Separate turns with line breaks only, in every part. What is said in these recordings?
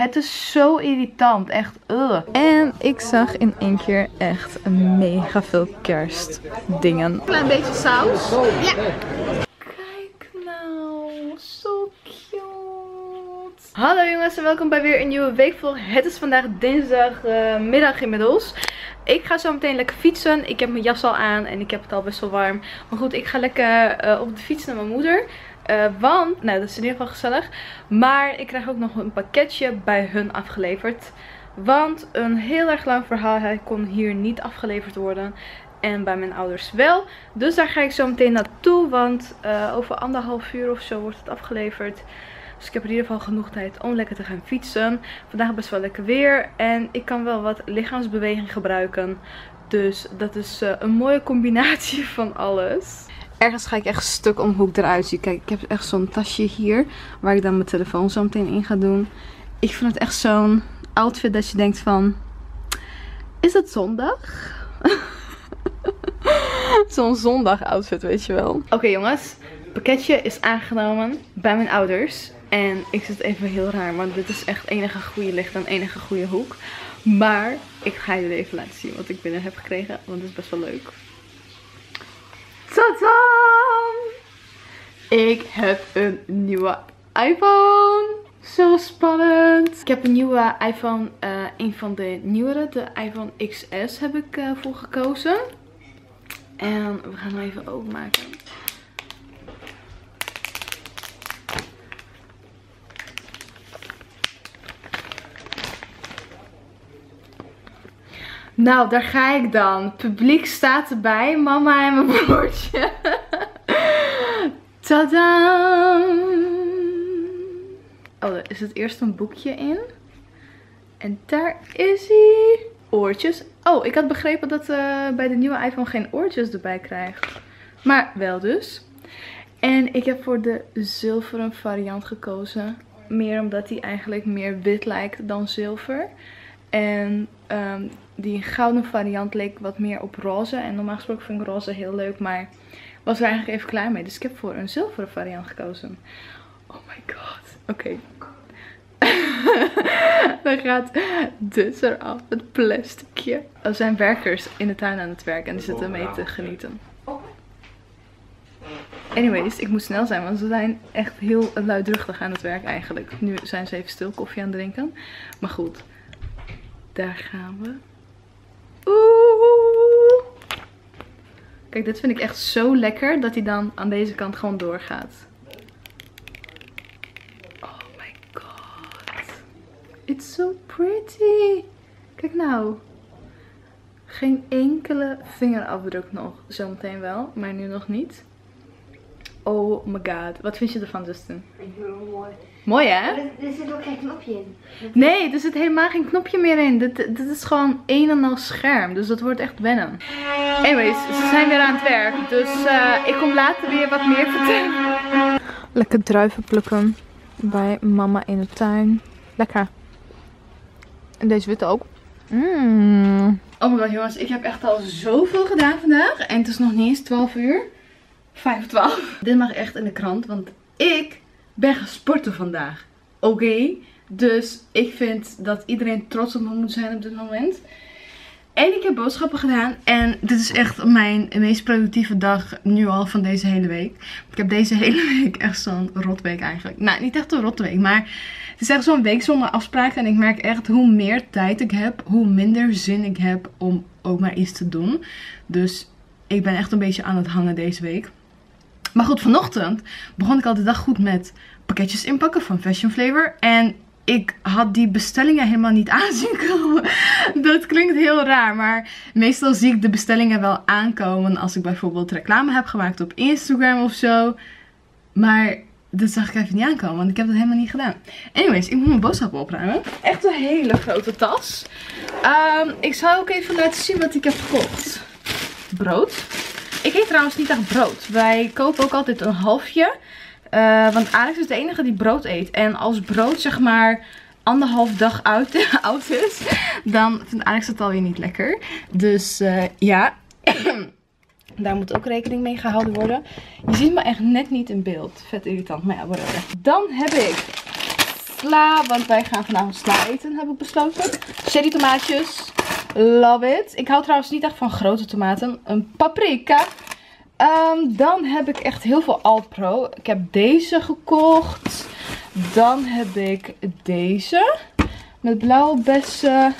Het is zo irritant, echt. Ugh. En ik zag in één keer echt mega veel kerstdingen. Klein beetje saus. Ja. Kijk nou, zo cute. Hallo jongens en welkom bij weer een nieuwe week voor. Het is vandaag dinsdagmiddag inmiddels. Ik ga zo meteen lekker fietsen. Ik heb mijn jas al aan en ik heb het al best wel warm. Maar goed, ik ga lekker uh, op de fiets naar mijn moeder. Uh, want, nou dat is in ieder geval gezellig. Maar ik krijg ook nog een pakketje bij hun afgeleverd. Want een heel erg lang verhaal, hij kon hier niet afgeleverd worden. En bij mijn ouders wel. Dus daar ga ik zo meteen naartoe. Want uh, over anderhalf uur of zo wordt het afgeleverd. Dus ik heb in ieder geval genoeg tijd om lekker te gaan fietsen. Vandaag best wel lekker weer. En ik kan wel wat lichaamsbeweging gebruiken. Dus dat is uh, een mooie combinatie van alles. Ergens ga ik echt stuk om hoe ik eruit. Kijk, ik heb echt zo'n tasje hier. Waar ik dan mijn telefoon zo meteen in ga doen. Ik vind het echt zo'n outfit dat je denkt van... Is het zondag? zo'n zondag outfit, weet je wel. Oké jongens. pakketje is aangenomen bij mijn ouders. En ik zit even heel raar. Want dit is echt enige goede licht en enige goede hoek. Maar ik ga jullie even laten zien wat ik binnen heb gekregen. Want het is best wel leuk. Tadam! Ik heb een nieuwe iPhone. Zo spannend. Ik heb een nieuwe iPhone, uh, een van de nieuwere, de iPhone XS heb ik uh, voor gekozen. En we gaan hem even openmaken. Nou, daar ga ik dan. Publiek staat erbij. Mama en mijn broertje. Tadaa! Oh, er zit eerst een boekje in. En daar is hij. Oortjes. Oh, ik had begrepen dat uh, bij de nieuwe iPhone geen oortjes erbij krijgt. Maar wel dus. En ik heb voor de zilveren variant gekozen. Meer omdat hij eigenlijk meer wit lijkt dan zilver. En um, die gouden variant leek wat meer op roze. En normaal gesproken vind ik roze heel leuk. Maar was er eigenlijk even klaar mee. Dus ik heb voor een zilveren variant gekozen. Oh my god. Oké. Dan gaat dus eraf het plasticje. Er zijn werkers in de tuin aan het werk. En die zitten mee te genieten. Anyways, ik moet snel zijn, want ze zijn echt heel luidruchtig aan het werk eigenlijk. Nu zijn ze even stil koffie aan het drinken. Maar goed, daar gaan we. Kijk, dit vind ik echt zo lekker dat hij dan aan deze kant gewoon doorgaat. Oh my god. It's so pretty. Kijk nou. Geen enkele vingerafdruk nog. Zometeen wel, maar nu nog niet. Oh my god. Wat vind je ervan, Justin?
Ik het mooi.
Mooi hè?
Er zit ook geen knopje in.
Nee, er zit helemaal geen knopje meer in. Dit, dit is gewoon een en al scherm. Dus dat wordt echt wennen. Anyways, ze zijn weer aan het werk. Dus uh, ik kom later weer wat meer vertellen. Lekker druiven plukken bij mama in de tuin. Lekker. En deze witte ook. Mmm. Oh my god jongens, ik heb echt al zoveel gedaan vandaag. En het is nog niet eens 12 uur. 5 12. Dit mag echt in de krant, want ik ben gaan sporten vandaag. Oké? Dus ik vind dat iedereen trots op me moet zijn op dit moment. En ik heb boodschappen gedaan. En dit is echt mijn meest productieve dag nu al van deze hele week. Ik heb deze hele week echt zo'n rotweek eigenlijk. Nou, niet echt een rotweek, maar het is echt zo'n week zonder afspraken. En ik merk echt hoe meer tijd ik heb, hoe minder zin ik heb om ook maar iets te doen. Dus ik ben echt een beetje aan het hangen deze week. Maar goed, vanochtend begon ik al de dag goed met pakketjes inpakken van Fashion Flavor. En ik had die bestellingen helemaal niet aanzien komen. Dat klinkt heel raar, maar meestal zie ik de bestellingen wel aankomen als ik bijvoorbeeld reclame heb gemaakt op Instagram of zo. Maar dat zag ik even niet aankomen, want ik heb dat helemaal niet gedaan. Anyways, ik moet mijn boodschappen opruimen. Echt een hele grote tas. Um, ik zal ook even laten zien wat ik heb gekocht. Brood. Ik eet trouwens niet echt brood. Wij kopen ook altijd een halfje. Uh, want Alex is de enige die brood eet. En als brood zeg maar anderhalf dag oud, is, dan vindt Alex het alweer niet lekker. Dus uh, ja, daar moet ook rekening mee gehouden worden. Je ziet me echt net niet in beeld. Vet irritant, maar ja, whatever. Dan heb ik sla, want wij gaan vanavond sla eten, heb ik besloten. Cherry tomaatjes. Love it. Ik hou trouwens niet echt van grote tomaten. Een paprika. Ehm, dan heb ik echt heel veel Alpro. Ik heb deze gekocht. Dan heb ik deze. Met blauwe bessen.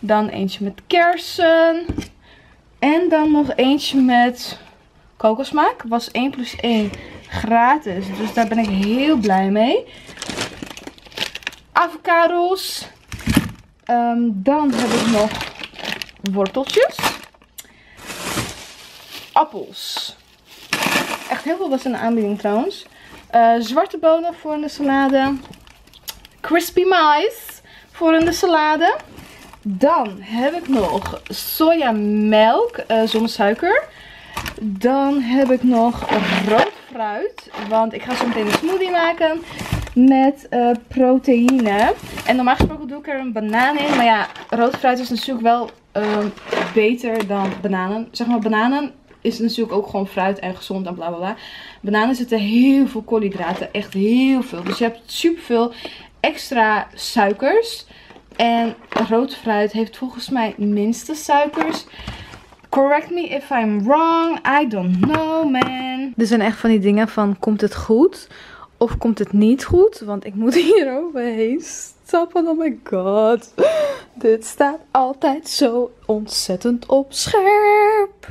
Dan eentje met kersen. En dan nog eentje met kokosmaak. Was 1 plus 1 gratis. Dus daar ben ik heel blij mee. Avocados. Ehm, dan heb ik nog worteltjes. Appels. Echt heel veel was in de aanbieding trouwens. Uh, zwarte bonen voor in de salade. Crispy mais voor in de salade. Dan heb ik nog sojamelk uh, zonder suiker. Dan heb ik nog rood fruit. Want ik ga zo meteen een smoothie maken met uh, proteïne. En normaal gesproken doe ik er een banaan in. Maar ja, rood fruit is natuurlijk wel uh, beter dan bananen. Zeg maar, bananen is natuurlijk ook gewoon fruit en gezond en bla bla bla. Bananen zitten heel veel koolhydraten. Echt heel veel. Dus je hebt super veel extra suikers. En rood fruit heeft volgens mij minste suikers. Correct me if I'm wrong. I don't know, man. Er zijn echt van die dingen van, komt het goed? Of komt het niet goed? Want ik moet hier overheen stappen. Oh my god. Dit staat altijd zo ontzettend op scherp.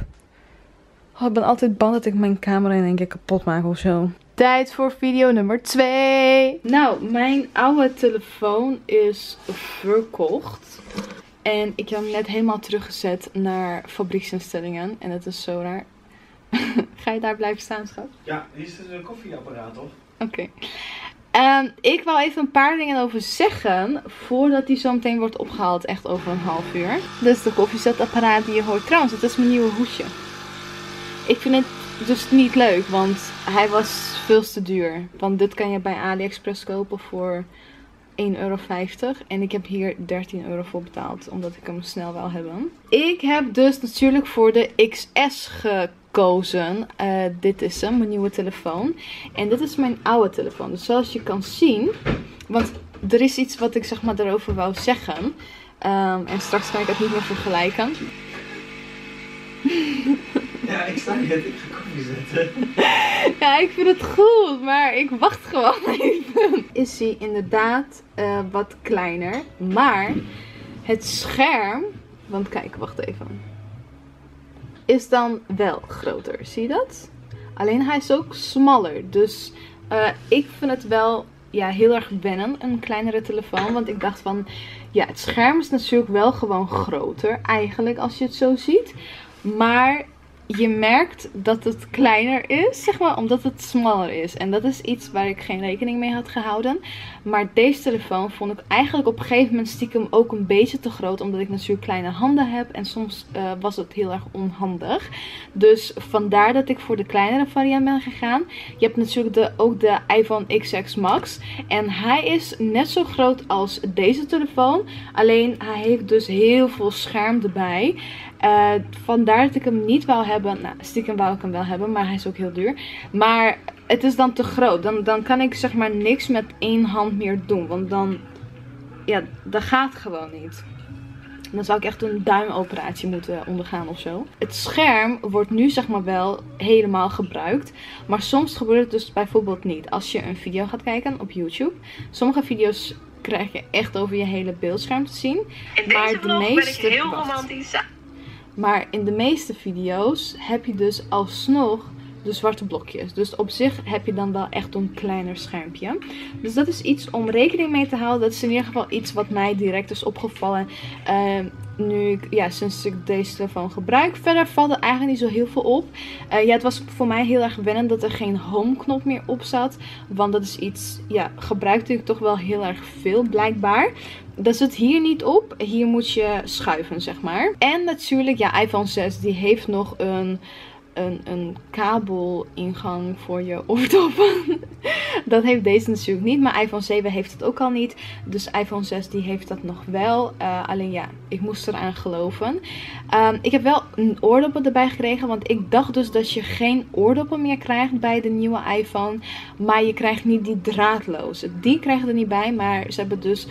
Oh, ik ben altijd bang dat ik mijn camera in één keer kapot maak of zo. Tijd voor video nummer 2. Nou, mijn oude telefoon is verkocht. En ik heb hem net helemaal teruggezet naar fabrieksinstellingen. En dat is zo raar. Ga je daar blijven staan, schat?
Ja, hier is een koffieapparaat, toch?
Oké. Okay. ik wil even een paar dingen over zeggen voordat die zo meteen wordt opgehaald. Echt over een half uur. Is de koffiezetapparaat die je hoort. Trouwens, het is mijn nieuwe hoesje. Ik vind het dus niet leuk, want hij was veel te duur. Want dit kan je bij AliExpress kopen voor 1,50 euro. En ik heb hier 13 euro voor betaald, omdat ik hem snel wil hebben. Ik heb dus natuurlijk voor de XS gekozen. Uh, dit is hem, mijn nieuwe telefoon. En dit is mijn oude telefoon. Dus zoals je kan zien, want er is iets wat ik zeg maar erover wou zeggen. Um, en straks kan ik het niet meer vergelijken.
Ja, ik sta hier. Ik ga koffie zetten.
Ja, ik vind het goed, maar ik wacht gewoon even. Is hij inderdaad uh, wat kleiner. Maar het scherm, want kijk, wacht even. Is dan wel groter. Zie je dat? Alleen hij is ook smaller. Dus uh, ik vind het wel ja, heel erg wennen, een kleinere telefoon. Want ik dacht van, ja, het scherm is natuurlijk wel gewoon groter eigenlijk als je het zo ziet. Maar je merkt dat het kleiner is, zeg maar, omdat het smaller is. En dat is iets waar ik geen rekening mee had gehouden. Maar deze telefoon vond ik eigenlijk op een gegeven moment stiekem ook een beetje te groot. Omdat ik natuurlijk kleine handen heb en soms uh, was het heel erg onhandig. Dus vandaar dat ik voor de kleinere variant ben gegaan. Je hebt natuurlijk de, ook de iPhone XX Max. En hij is net zo groot als deze telefoon. Alleen hij heeft dus heel veel scherm erbij. Uh, vandaar dat ik hem niet wou hebben. Nou, stiekem wou ik hem wel hebben, maar hij is ook heel duur. Maar het is dan te groot. Dan, dan kan ik zeg maar niks met één hand meer doen. Want dan, ja, dat gaat gewoon niet. Dan zou ik echt een duimoperatie moeten ondergaan of zo. Het scherm wordt nu zeg maar wel helemaal gebruikt. Maar soms gebeurt het dus bijvoorbeeld niet. Als je een video gaat kijken op YouTube. Sommige video's krijg je echt over je hele beeldscherm te zien.
In deze maar de meeste, ben ik heel romantisch.
Maar in de meeste video's heb je dus alsnog de zwarte blokjes. Dus op zich heb je dan wel echt een kleiner schermpje. Dus dat is iets om rekening mee te houden. Dat is in ieder geval iets wat mij direct is opgevallen. Uh, nu ik, ja, sinds ik deze telefoon gebruik. Verder valt er eigenlijk niet zo heel veel op. Uh, ja, het was voor mij heel erg wennen dat er geen home knop meer op zat. Want dat is iets, ja, gebruikte ik toch wel heel erg veel blijkbaar. Dat zit hier niet op. Hier moet je schuiven, zeg maar. En natuurlijk, ja, iPhone 6 die heeft nog een een, een kabelingang voor je oordoppen. dat heeft deze natuurlijk niet. Maar iPhone 7 heeft het ook al niet. Dus iPhone 6 die heeft dat nog wel. Uh, alleen ja, ik moest eraan geloven. Um, ik heb wel een oordoppen erbij gekregen. Want ik dacht dus dat je geen oordoppen meer krijgt bij de nieuwe iPhone. Maar je krijgt niet die draadloze. Die krijgen er niet bij. Maar ze hebben dus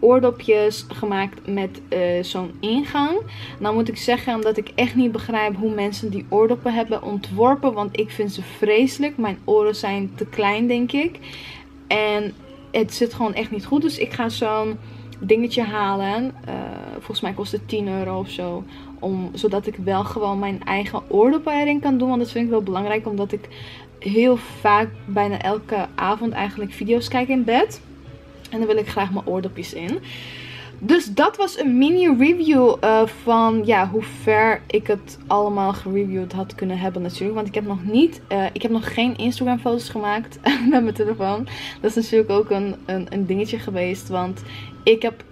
oordopjes gemaakt met uh, zo'n ingang. Nou moet ik zeggen dat ik echt niet begrijp hoe mensen die oordoppen hebben ontworpen. Want ik vind ze vreselijk. Mijn oren zijn te klein denk ik. En het zit gewoon echt niet goed. Dus ik ga zo'n dingetje halen. Uh, volgens mij kost het 10 euro of zo. Om, zodat ik wel gewoon mijn eigen oordoppen erin kan doen. Want dat vind ik wel belangrijk. Omdat ik heel vaak, bijna elke avond eigenlijk video's kijk in bed. En dan wil ik graag mijn oordopjes in. Dus dat was een mini review uh, van ja, hoe ver ik het allemaal gereviewd had kunnen hebben natuurlijk. Want ik heb nog niet, uh, ik heb nog geen Instagram foto's gemaakt met mijn telefoon. Dat is natuurlijk ook een, een, een dingetje geweest. Want ik heb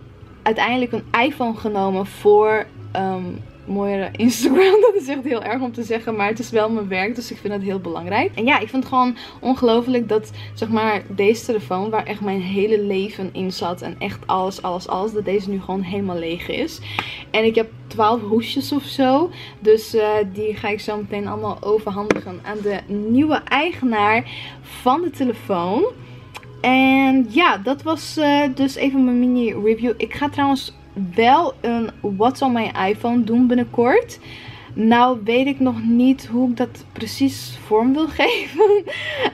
uiteindelijk een iPhone genomen voor um, mooiere Instagram. Dat is echt heel erg om te zeggen. Maar het is wel mijn werk. Dus ik vind het heel belangrijk. En ja, ik vind het gewoon ongelooflijk dat zeg maar deze telefoon. Waar echt mijn hele leven in zat. En echt alles, alles, alles. Dat deze nu gewoon helemaal leeg is. En ik heb 12 hoesjes of zo. Dus uh, die ga ik zo meteen allemaal overhandigen aan de nieuwe eigenaar van de telefoon. En ja, dat was uh, dus even mijn mini review. Ik ga trouwens wel een What's on my iPhone doen binnenkort. Nou weet ik nog niet hoe ik dat precies vorm wil geven.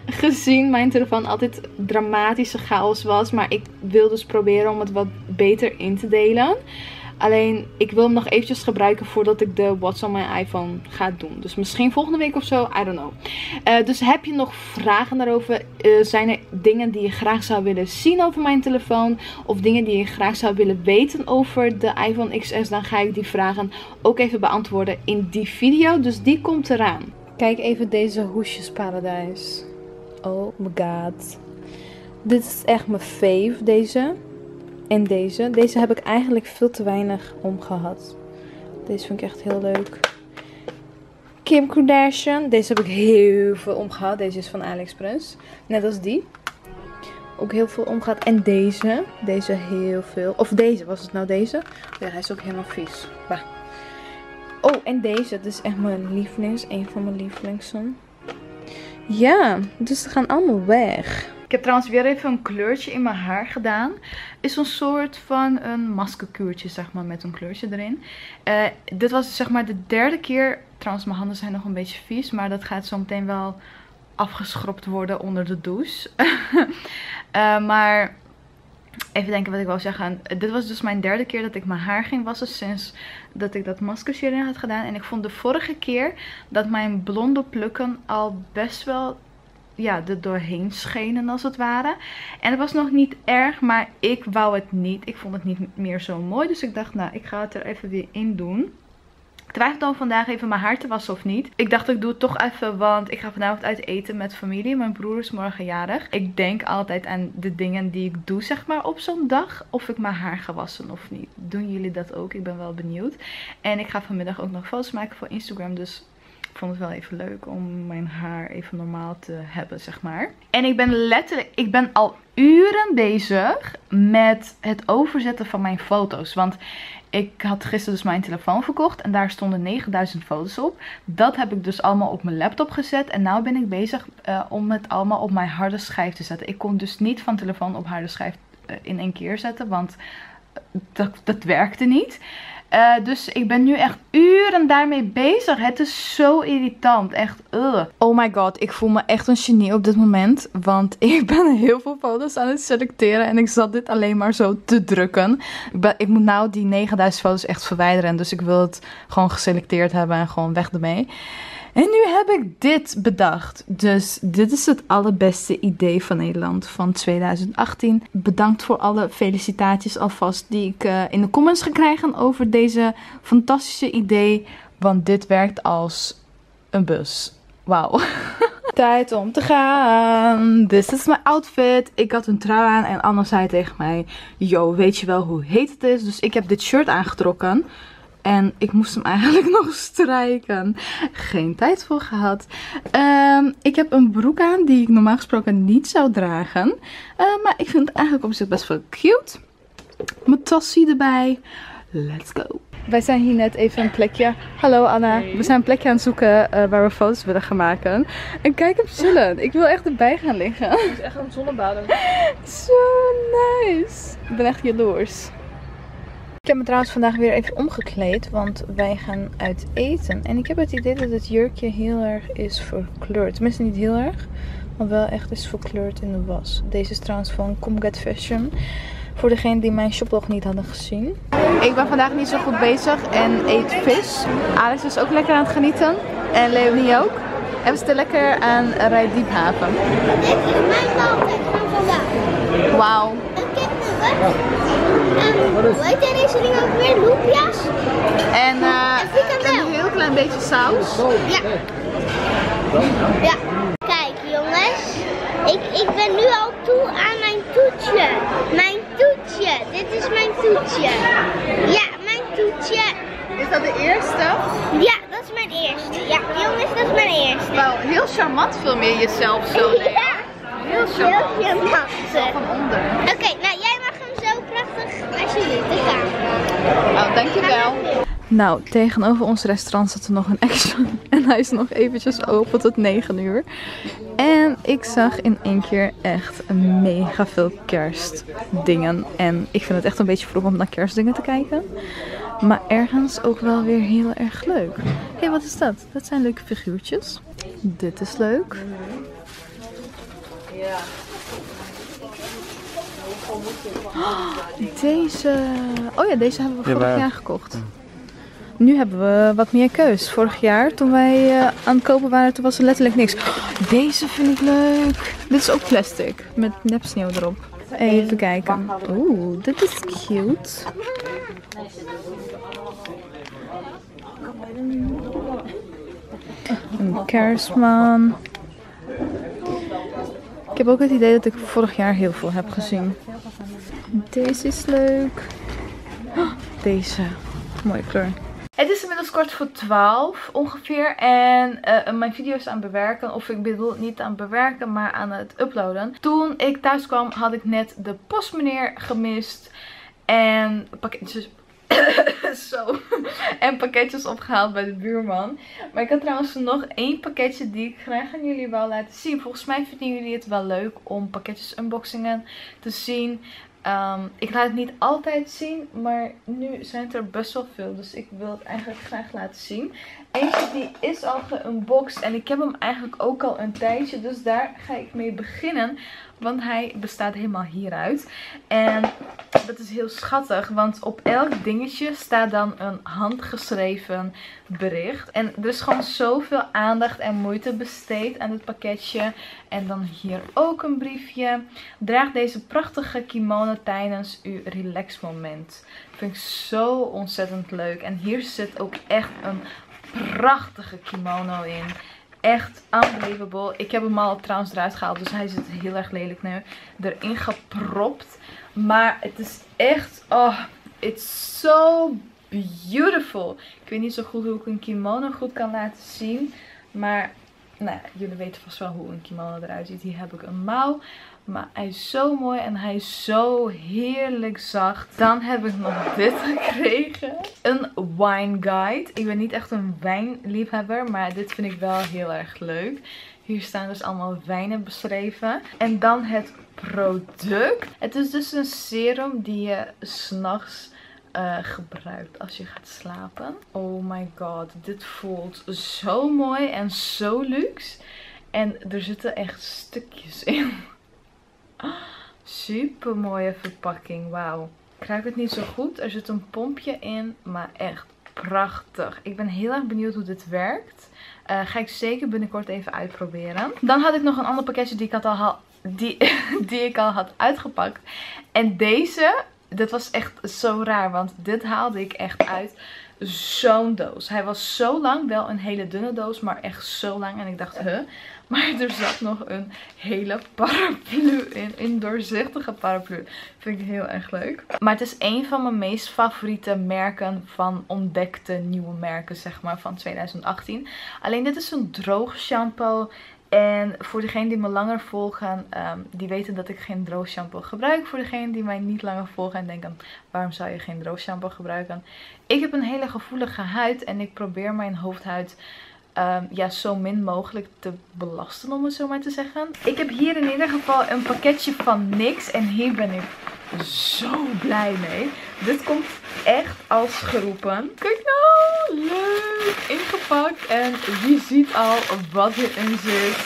Gezien mijn telefoon altijd dramatische chaos was. Maar ik wil dus proberen om het wat beter in te delen. Alleen ik wil hem nog eventjes gebruiken voordat ik de What's on my iPhone ga doen. Dus misschien volgende week of zo, I don't know. Uh, dus heb je nog vragen daarover? Uh, zijn er dingen die je graag zou willen zien over mijn telefoon? Of dingen die je graag zou willen weten over de iPhone XS? Dan ga ik die vragen ook even beantwoorden in die video. Dus die komt eraan. Kijk even deze hoesjesparadijs. Oh my god. Dit is echt mijn fave, deze. En deze. Deze heb ik eigenlijk veel te weinig om gehad. Deze vind ik echt heel leuk. Kim Kardashian. Deze heb ik heel veel om gehad. Deze is van AliExpress. Net als die. Ook heel veel om. En deze. Deze heel veel. Of deze. Was het nou deze? Ja, hij is ook helemaal vies. Bah. Oh, en deze. Dit is echt mijn lievelings. Een van mijn lievelingsen. Ja, dus ze gaan allemaal weg. Ik heb trouwens weer even een kleurtje in mijn haar gedaan. Is een soort van een maskerkuurtje, zeg maar, met een kleurtje erin. Uh, dit was zeg maar de derde keer. Trouwens, mijn handen zijn nog een beetje vies. Maar dat gaat zo meteen wel afgeschropt worden onder de douche. uh, maar even denken wat ik wil zeggen. Dit was dus mijn derde keer dat ik mijn haar ging wassen sinds dat ik dat maskertje erin had gedaan. En ik vond de vorige keer dat mijn blonde plukken al best wel ja, er doorheen schenen als het ware. En het was nog niet erg, maar ik wou het niet. Ik vond het niet meer zo mooi. Dus ik dacht, nou, ik ga het er even weer in doen. Ik twijfelde om vandaag even mijn haar te wassen of niet. Ik dacht ik doe het toch even, want ik ga vanavond uit eten met familie. Mijn broer is morgen jarig. Ik denk altijd aan de dingen die ik doe, zeg maar, op zo'n dag. Of ik mijn haar ga wassen of niet. Doen jullie dat ook? Ik ben wel benieuwd. En ik ga vanmiddag ook nog foto's maken voor Instagram. Dus ik vond het wel even leuk om mijn haar even normaal te hebben, zeg maar. En ik ben letterlijk, ik ben al uren bezig met het overzetten van mijn foto's. Want ik had gisteren dus mijn telefoon verkocht en daar stonden 9000 foto's op. Dat heb ik dus allemaal op mijn laptop gezet. En nu ben ik bezig uh, om het allemaal op mijn harde schijf te zetten. Ik kon dus niet van telefoon op harde schijf uh, in één keer zetten, want dat, dat werkte niet. Uh, dus ik ben nu echt uren daarmee bezig. Het is zo irritant. Echt, uh. Oh my god, ik voel me echt een genie op dit moment. Want ik ben heel veel foto's aan het selecteren. En ik zat dit alleen maar zo te drukken. Ik, ik moet nou die 9000 foto's echt verwijderen. Dus ik wil het gewoon geselecteerd hebben en gewoon weg ermee. En nu heb ik dit bedacht. Dus dit is het allerbeste idee van Nederland van 2018. Bedankt voor alle felicitaties alvast die ik uh, in de comments ga krijgen over deze fantastische idee. Want dit werkt als een bus. Wauw. Tijd om te gaan. Dit is mijn outfit. Ik had een trui aan en Anna zei tegen mij... Yo, weet je wel hoe heet het is? Dus ik heb dit shirt aangetrokken. En ik moest hem eigenlijk nog strijken. Geen tijd voor gehad. Ehm, ik heb een broek aan die ik normaal gesproken niet zou dragen. Eh, maar ik vind het eigenlijk op zich best wel cute. Mijn tasje erbij. Let's go. Wij zijn hier net even een plekje. Hallo Anna. We zijn een plekje aan het zoeken eh, waar we foto's willen gaan maken. En kijk hem chillen. Ik wil echt erbij gaan liggen.
Het is echt een zonnebaden.
Zo nice. Ik ben echt jaloers. Ik heb me trouwens vandaag weer even omgekleed, want wij gaan uit eten. En ik heb het idee dat het jurkje heel erg is verkleurd. Tenminste niet heel erg, maar wel echt is verkleurd in de was. Deze is trouwens van Comgat Fashion. Voor degenen die mijn shoplog niet hadden gezien. Ik ben vandaag niet zo goed bezig en eet vis. Alex is ook lekker aan het genieten. En Leonie ook. En we zitten lekker aan Rijdiephaven.
Dit is mijn maaltijd van vandaag.
Wauw.
Een. Hoe heet deze ding ook weer? Loepia's?
En eh,
En
een heel klein beetje saus.
Ja. Ja. Kijk jongens. Ik, ik ben nu al toe aan mijn toetje. Mijn toetje. Dit is mijn toetje. Ja, mijn toetje.
Is dat de eerste?
Ja, dat is mijn eerste. Ja, jongens, dat is mijn eerste.
Wel, heel charmant film je jezelf zo.
Ja.
Heel charmant.
Heel charmant.
Van onder.
Oké, nou jij mag hem zo prachtig alsjeblieft. De camera.
Oh, dankjewel. Nou, tegenover ons restaurant zit er nog een action. En hij is nog eventjes open tot 9 uur. En ik zag in één keer echt mega veel kerstdingen. En ik vind het echt een beetje vroeg om naar kerstdingen te kijken. Maar ergens ook wel weer heel erg leuk. Hé, hey, wat is dat? Dat zijn leuke figuurtjes. Dit is leuk. Deze. Oh ja, deze hebben we vorig jaar gekocht. Nu hebben we wat meer keus. Vorig jaar, toen wij eh, aan het kopen waren, toen was er letterlijk niks. Deze vind ik leuk. Dit is ook plastic. Met nepsneeuw erop. Even kijken. Oeh, dit is cute. Een kerstman. Ik heb ook het idee dat ik vorig jaar heel veel heb gezien. Deze is leuk. Deze. Mooie kleur. Het is inmiddels kwart voor 12 ongeveer. En eh, mijn video is aan het bewerken. Of ik bedoel niet aan het bewerken, maar aan het uploaden. Toen ik thuis kwam had ik net de postmeneer gemist. En pakketjes... Zo. En pakketjes opgehaald bij de buurman. Maar ik had trouwens nog één pakketje die ik graag aan jullie wou laten zien. Volgens mij vinden jullie het wel leuk om pakketjes unboxingen te zien. Ehm, ik laat het niet altijd zien, maar nu zijn het er best wel veel. Dus ik wil het eigenlijk graag laten zien. Eentje die is al geunboxed en ik heb hem eigenlijk ook al een tijdje. Dus daar ga ik mee beginnen. Want hij bestaat helemaal hieruit. En dat is heel schattig, want op elk dingetje staat dan een handgeschreven bericht. En er is gewoon zoveel aandacht en moeite besteed aan dit pakketje. En dan hier ook een briefje. Draag deze prachtige kimono tijdens uw relaxmoment. Vind ik zo ontzettend leuk. En hier zit ook echt een prachtige kimono in. Echt unbelievable. Ik heb hem al trouwens eruit gehaald. Dus hij zit heel erg lelijk nu. Erin gepropt. Maar het is echt... Oh, it's so beautiful. Ik weet niet zo goed hoe ik een kimono goed kan laten zien. Maar nou, jullie weten vast wel hoe een kimono eruit ziet. Hier heb ik een mouw. Maar hij is zo mooi en hij is zo heerlijk zacht. Dan heb ik nog dit gekregen. Een wine guide. Ik ben niet echt een wijnliefhebber, maar dit vind ik wel heel erg leuk. Hier staan dus allemaal wijnen beschreven. En dan het product. Het is dus een serum die je s'nachts uh, gebruikt als je gaat slapen. Oh my god, dit voelt zo mooi en zo luxe. En er zitten echt stukjes in. Super mooie verpakking, wauw. Ik ruik het niet zo goed. Er zit een pompje in, maar echt prachtig. Ik ben heel erg benieuwd hoe dit werkt. Uh, ga ik zeker binnenkort even uitproberen. Dan had ik nog een ander pakketje die ik, had die, die ik al had uitgepakt. En deze, dat was echt zo raar, want dit haalde ik echt uit zo'n doos. Hij was zo lang, wel een hele dunne doos, maar echt zo lang. En ik dacht, huh, Maar er zat nog een hele paraplu in. Een doorzichtige paraplu. Vind ik heel erg leuk. Maar het is een van mijn meest favoriete merken van ontdekte nieuwe merken, zeg maar, van 2018. Alleen dit is een droog shampoo. En voor degenen die me langer volgen, ehm, die weten dat ik geen droog shampoo gebruik. Voor degenen die mij niet langer volgen en denken, waarom zou je geen droog shampoo gebruiken? Ik heb een hele gevoelige huid en ik probeer mijn hoofdhuid um, ja, zo min mogelijk te belasten, om het zo maar te zeggen. Ik heb hier in ieder geval een pakketje van niks en hier ben ik zo blij mee. Dit komt echt als geroepen. Kijk nou, leuk ingepakt. En je ziet al wat erin zit.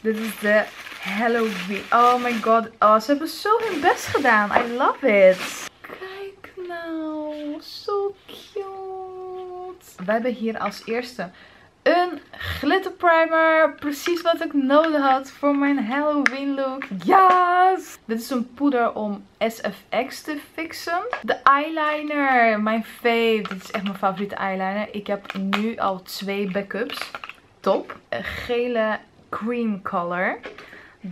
Dit is de Halloween. Oh my god. Oh, ze hebben zo hun best gedaan. I love it. Kijk nou. Zo cute. We hebben hier als eerste een glitter primer. Precies wat ik nodig had voor mijn Halloween look. Yes! Dit is een poeder om SFX te fixen. De eyeliner. Mijn fave. Dit is echt mijn favoriete eyeliner. Ik heb nu al twee backups. Top. Een gele cream color.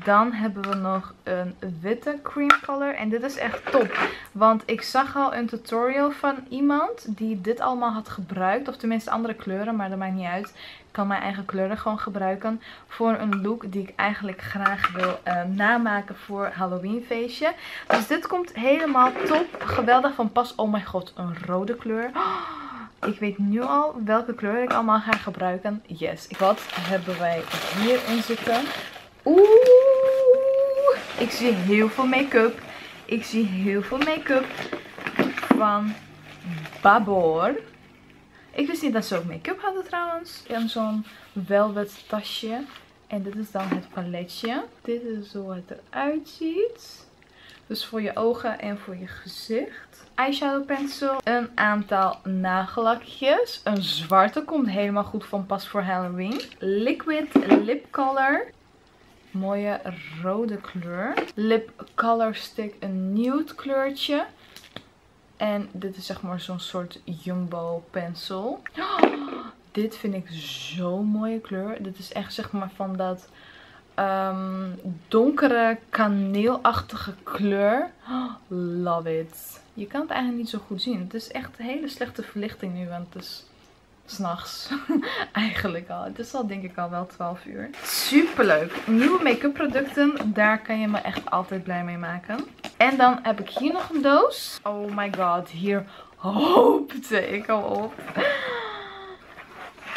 Dan hebben we nog een witte cream color. En dit is echt top. Want ik zag al een tutorial van iemand die dit allemaal had gebruikt. Of tenminste andere kleuren, maar dat maakt niet uit. Ik kan mijn eigen kleuren gewoon gebruiken. Voor een look die ik eigenlijk graag wil uh, namaken voor Halloween feestje. Dus dit komt helemaal top. Geweldig van pas. Oh mijn god, een rode kleur. ik weet nu al welke kleur ik allemaal ga gebruiken. Yes. Wat hebben wij hierin zitten? Oeh, ik zie heel veel make-up. Ik zie heel veel make-up van Babor. Ik wist niet dat ze ook make-up hadden trouwens. En zo'n velvet tasje. En dit is dan het paletje. Dit is hoe het eruit ziet. Dus voor je ogen en voor je gezicht. Eyeshadow pencil. Een aantal nagellakjes. Een zwarte komt helemaal goed van pas voor Halloween. Liquid lip color mooie rode kleur. Lip Color Stick, een nude kleurtje. En dit is zeg maar zo'n soort jumbo pencil. dit vind ik zo'n mooie kleur. Dit is echt zeg maar van dat ehm, donkere kaneelachtige kleur. love it. Je kan het eigenlijk niet zo goed zien. Het is echt hele slechte verlichting nu, want het is s'nachts. Eigenlijk al. Het is al denk ik al wel 12 uur. Super leuk. Nieuwe make-up producten. Daar kan je me echt altijd blij mee maken. En dan heb ik hier nog een doos. Oh my god. Hier hoopte ik al op.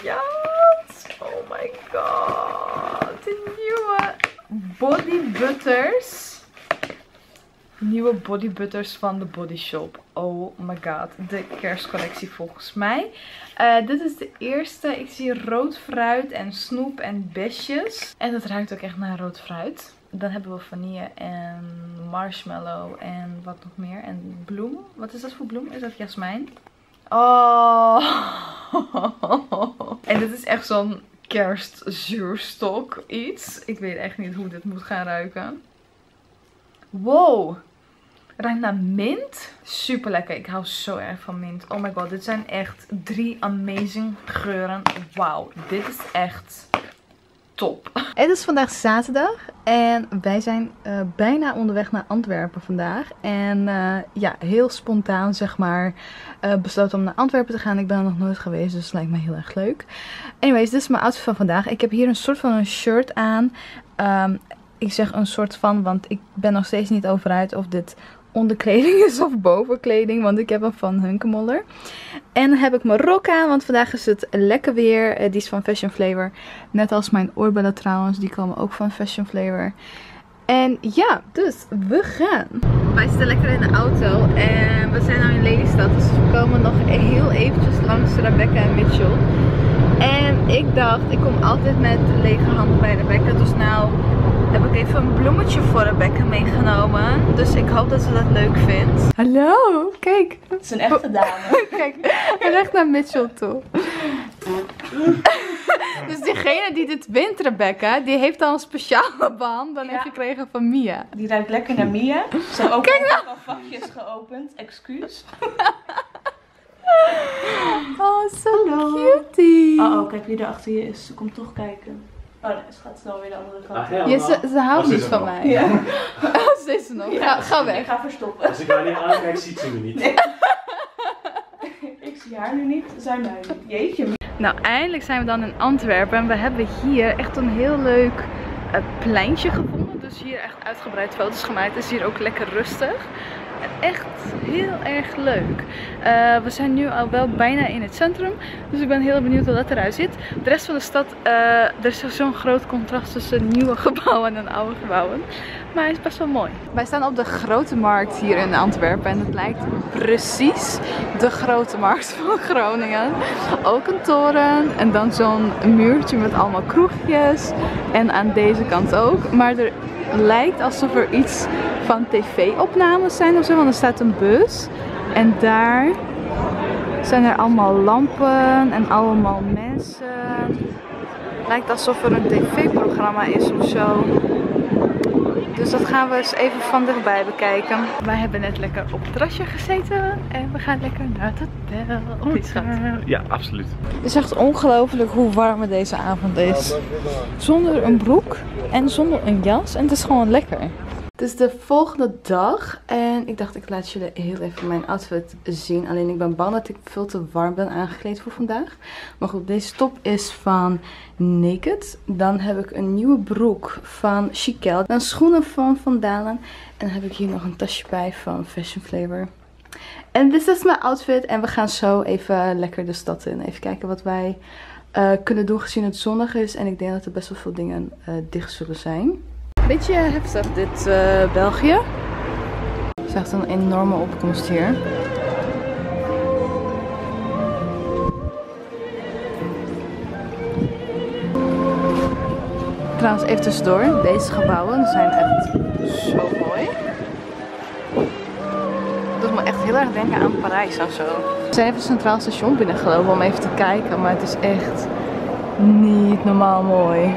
Ja. Oh my god. De nieuwe Body Butters nieuwe body butters van de Body Shop. Oh my god. De kerstcollectie volgens mij. Uh, dit is de eerste. Ik zie rood fruit en snoep en besjes. En het ruikt ook echt naar rood fruit. Dan hebben we vanille en marshmallow en wat nog meer. En bloem. Wat is dat voor bloem? Is dat jasmijn? Oh. En dit is echt zo'n kerstzuurstok iets. Ik weet echt niet hoe dit moet gaan ruiken. Wow. Ruikt naar mint. Super lekker. Ik hou zo erg van mint. Oh my god. Dit zijn echt drie amazing geuren. Wauw. Dit is echt top. Het is vandaag zaterdag. En wij zijn uh, bijna onderweg naar Antwerpen vandaag. En uh, ja, heel spontaan zeg maar uh, besloten om naar Antwerpen te gaan. Ik ben er nog nooit geweest, dus het lijkt me heel erg leuk. Anyways, dit is mijn outfit van vandaag. Ik heb hier een soort van een shirt aan. Um, ik zeg een soort van, want ik ben nog steeds niet over uit of dit onderkleding is of bovenkleding. Want ik heb hem van Hunkemoller. En heb ik mijn rok aan, want vandaag is het lekker weer. Eh, die is van Fashion Flavor. Net als mijn oorbellen trouwens, die komen ook van Fashion Flavor. En ja, dus we gaan. Wij zitten lekker in de auto en we zijn nu in Lelystad. Dus we komen nog heel eventjes langs Rebecca en Mitchell. En ik dacht, ik kom altijd met lege handen bij Rebecca. Dus nou heb ik even een bloemetje voor Rebecca meegenomen. Dus ik hoop dat ze dat leuk vindt. Hallo, kijk.
Het is een echte dame.
kijk, recht naar Mitchell toe. dus diegene die dit wint, Rebecca, die heeft al een speciale behandeling ja. gekregen van Mia.
Die ruikt lekker naar Mia. Ze hebben ook Kijk nou. vakjes geopend. Excuus.
oh, zo so cutie.
Oh, oh, kijk wie er achter je is. Ze komt toch kijken. Oh nee, ze gaat snel weer de andere kant.
Ah,
Ja, ze, ze houdt
Oh, ze
niet van
nog.
mij.
Ja.
Oh, ze is er nog. Ga, ga
Ik
weg.
ga verstoppen.
Als ik haar niet aankijk, ziet ze me niet.
Ik zie haar nu niet, zij mij niet. Jeetje.
Nou, eindelijk zijn we dan in Antwerpen. En we hebben hier echt een heel leuk eh, pleintje gevonden. Dus hier echt uitgebreid foto's gemaakt. Het is hier ook lekker rustig. Echt heel erg leuk. Eh, we zijn nu al wel bijna in het centrum. Dus ik ben heel benieuwd hoe dat eruit ziet. De rest van de stad, eh, er is zo'n groot contrast tussen nieuwe gebouwen en oude gebouwen. Maar hij is best wel mooi. Wij staan op de grote markt hier in Antwerpen. En het lijkt precies de grote markt van Groningen. Ook een toren en dan zo'n muurtje met allemaal kroegjes. En aan deze kant ook. Maar er lijkt alsof er iets van tv-opnames zijn of zo. Want er staat een bus. En daar zijn er allemaal lampen en allemaal mensen. Lijkt alsof er een tv-programma is of zo. Dus dat gaan we eens even van dichtbij bekijken. Wij hebben net lekker op het terrasje gezeten. En we gaan lekker naar het hotel. Oh, die schat.
Ja, absoluut.
Het is echt ongelooflijk hoe warm het deze avond is. Zonder een broek en zonder een jas. En het is gewoon lekker. Het is de volgende dag en ik dacht ik laat jullie heel even mijn outfit zien. Alleen ik ben bang dat ik veel te warm ben aangekleed voor vandaag. Maar goed, deze top is van Naked. Dan heb ik een nieuwe broek van Chiquel. Dan schoenen van Van Dalen. En dan heb ik hier nog een tasje bij van Fashion Flavor. En dit is mijn outfit en we gaan zo even lekker de stad in. Even kijken wat wij eh, kunnen doen gezien het zonnig is. En ik denk dat er best wel veel dingen eh, dicht zullen zijn. Beetje heftig dit eh, België. Het is echt een enorme opkomst hier. Trouwens, even tussendoor. Deze gebouwen zijn echt zo mooi. Het doet me echt heel erg denken aan Parijs en zo. We zijn even het Centraal Station binnengelopen om even te kijken. Maar het is echt niet normaal mooi.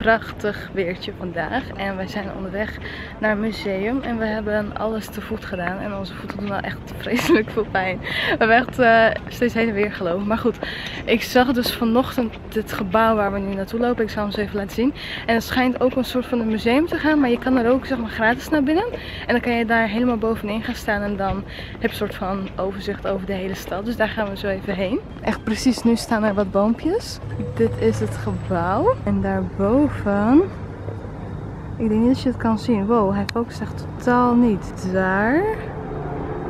Prachtig weertje vandaag en wij zijn onderweg naar een museum en we hebben alles te voet gedaan en onze voeten doen wel echt vreselijk veel pijn. We hebben echt eh, steeds heen en weer gelopen. Maar goed, ik zag dus vanochtend dit gebouw waar we nu naartoe lopen. Ik zal hem zo even laten zien. En het schijnt ook een soort van een museum te gaan, maar je kan er ook zeg maar gratis naar binnen. En dan kan je daar helemaal bovenin gaan staan en dan heb je een soort van overzicht over de hele stad. Dus daar gaan we zo even heen. Echt precies nu staan er wat boompjes. Dit is het gebouw. En daarboven... Ik denk niet dat je het kan zien. Wow, hij focust echt totaal niet. Daar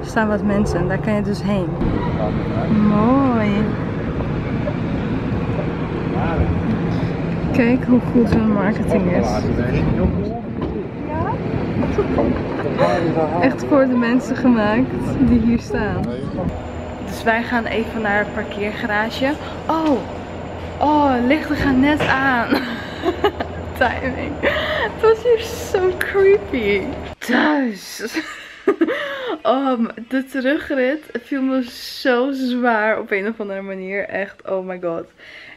staan wat mensen en daar kan je dus heen. Mooi. Kijk hoe goed hun marketing is. Echt voor de mensen gemaakt die hier staan. Dus wij gaan even naar het parkeergarage. Oh, oh, lichten gaan net aan. Timing. Het was hier zo creepy. Thuis. Maar de terugrit viel me zo zwaar op een of andere manier. Echt, oh my god.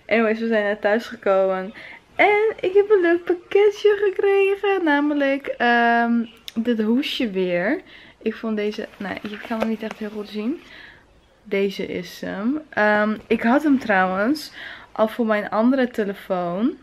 Anyways, we zijn net thuis gekomen. En ik heb een leuk pakketje gekregen. Namelijk ehm, dit hoesje weer. Ik vond deze, nou je kan hem niet echt heel goed zien. Deze is hem. Ehm, ik had hem trouwens al voor mijn andere telefoon.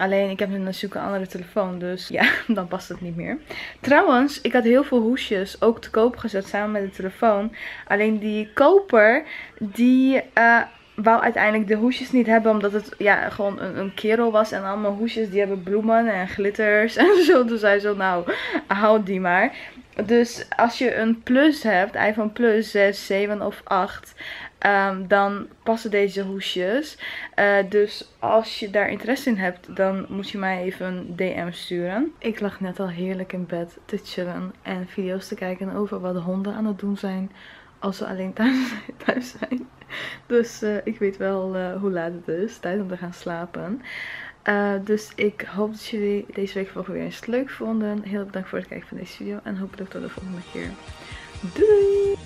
Alleen ik heb natuurlijk een andere telefoon, dus ja, dan past het niet meer. Trouwens, ik had heel veel hoesjes ook te koop gezet samen met de telefoon. Alleen die koper, die eh, wou uiteindelijk de hoesjes niet hebben. Omdat het ja, gewoon een, een kerel was. En allemaal hoesjes die hebben bloemen en glitters en zo. Dus hij zo, nou, houd die maar. Dus als je een Plus hebt, iPhone Plus 6, 7 of 8, ehm, dan passen deze hoesjes. Eh, dus als je daar interesse in hebt, dan moet je mij even een DM sturen. Ik lag net al heerlijk in bed te chillen en video's te kijken over wat de honden aan het doen zijn als ze alleen thuis, zijn. Dus eh, ik weet wel eh, hoe laat het is. Tijd om te gaan slapen. Dus ik hoop dat jullie deze week vlog weer eens leuk vonden. Heel bedankt voor het kijken van deze video. En hopelijk tot de volgende keer. Doei!